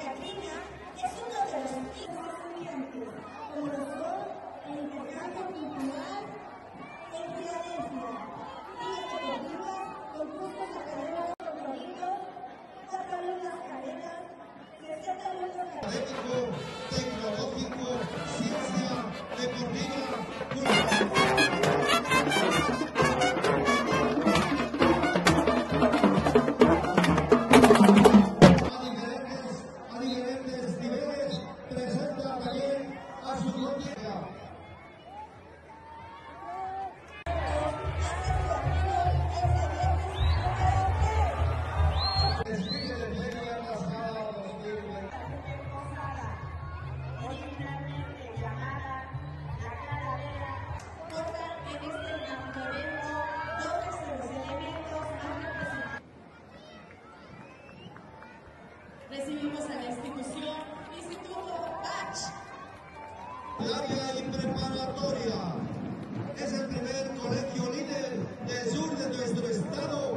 La Latina es uno de los tipos estudiantes, promotor e intercambio cultural en Filadelfia y en la con puntos de carrera recibimos a la institución Instituto Bach. Labia y preparatoria es el primer colegio líder del sur de nuestro estado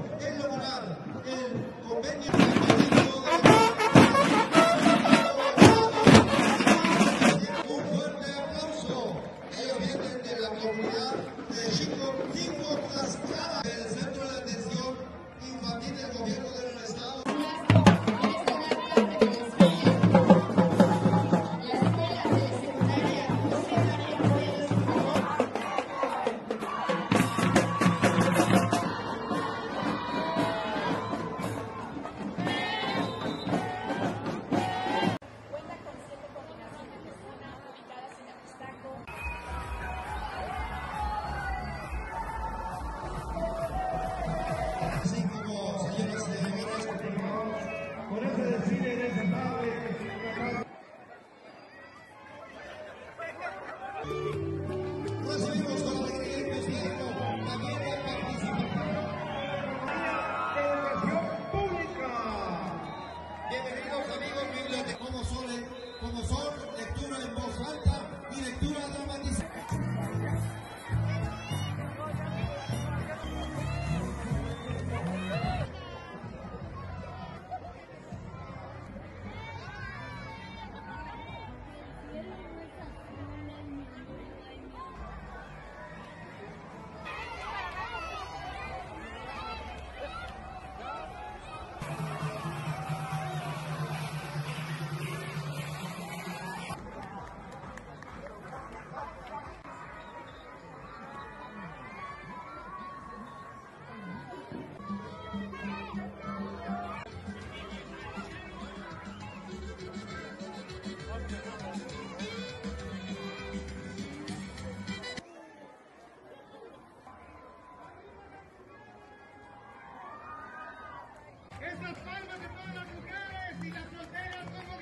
las manos de todas las mujeres y las fronteras como.